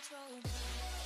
control.